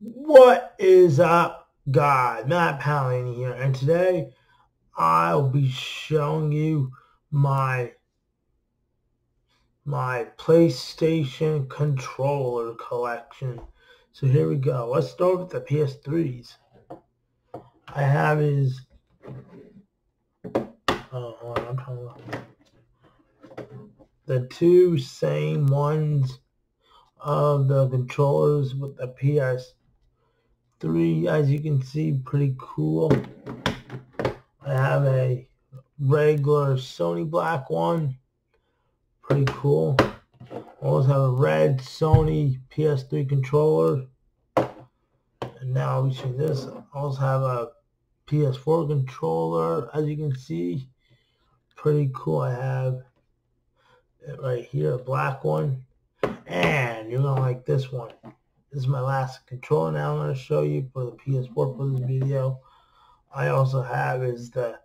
What is up, guys? Matt Paolini here, and today I'll be showing you my my PlayStation controller collection. So here we go. Let's start with the PS3s. I have is oh, I'm talking the two same ones of the controllers with the PS3 as you can see pretty cool. I have a regular Sony black one. Pretty cool. I also have a red Sony PS3 controller. And now we see this. I also have a PS4 controller as you can see. Pretty cool. I have it right here a black one. And you're to like this one. This is my last controller now I'm going to show you for the PS4 for this video. I also have is the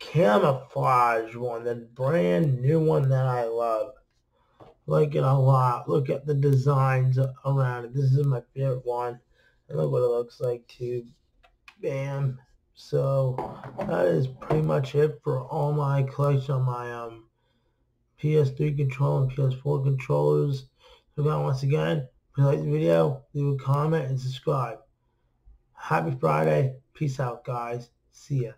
camouflage one, the brand new one that I love. Like it a lot. Look at the designs around it. This is my favorite one. And look what it looks like too. Bam. So that is pretty much it for all my collection on my um, PS3 controller and PS4 controllers. So guys, once again, if you like the video, leave a comment and subscribe. Happy Friday. Peace out, guys. See ya.